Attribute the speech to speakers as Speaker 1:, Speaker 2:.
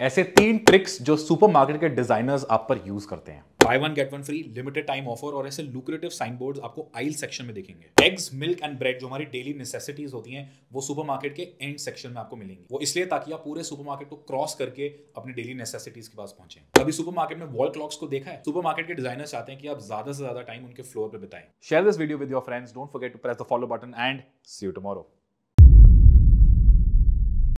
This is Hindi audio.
Speaker 1: ऐसे तीन ट्रिक्स जो सुपरमार्केट के डिजाइनर्स आप पर यूज़ करते हैं।
Speaker 2: Buy one get one free limited time offer और ऐसे लुक्रेटिव साइन बोर्ड आपको आइल सेक्शन में दिखेंगे। एग्स मिल्क एंड ब्रेड जो हमारी डेली नेसेसिटीज होती हैं वो सुपरमार्केट के एंड सेक्शन में आपको मिलेंगी। वो इसलिए ताकि आप पूरे सुपरमार्केट को क्रॉस करके अपनी डेली नेसेसिटीज के पास पहुँचे। कभी सुपरमार्केट में वॉल क्लॉक्स को देखा है? सुपरमार्केट के डिज़ाइनर चाहते हैं कि आप ज़्यादा से ज़्यादा टाइम उनके फ्लोर पर बिताएँ।
Speaker 1: Share this video with your friends don't forget to press the follow button and see you tomorrow